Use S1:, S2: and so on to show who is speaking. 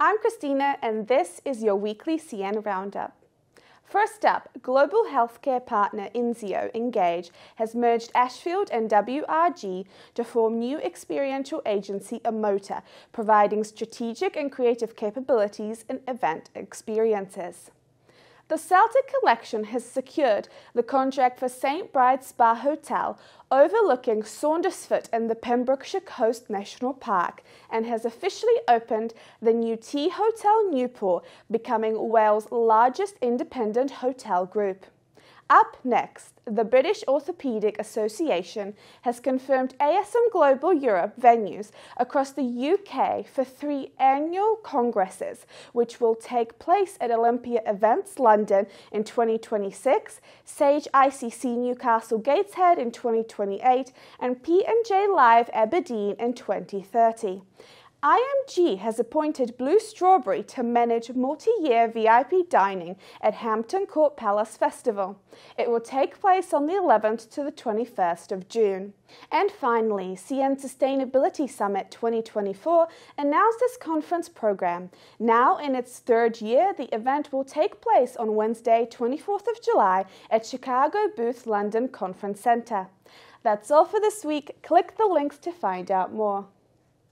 S1: I'm Christina, and this is your weekly CN Roundup. First up, global healthcare partner Inizio Engage has merged Ashfield and WRG to form new experiential agency Amota, providing strategic and creative capabilities in event experiences. The Celtic Collection has secured the contract for St. Bride's Spa Hotel, overlooking Saundersfoot in the Pembrokeshire Coast National Park, and has officially opened the new T Hotel Newport, becoming Wales' largest independent hotel group. Up next, the British Orthopaedic Association has confirmed ASM Global Europe venues across the UK for three annual congresses, which will take place at Olympia Events London in 2026, Sage ICC Newcastle Gateshead in 2028, and P&J Live Aberdeen in 2030. IMG has appointed Blue Strawberry to manage multi year VIP dining at Hampton Court Palace Festival. It will take place on the 11th to the 21st of June. And finally, CN Sustainability Summit 2024 announced its conference program. Now in its third year, the event will take place on Wednesday, 24th of July at Chicago Booth London Conference Center. That's all for this week. Click the links to find out more.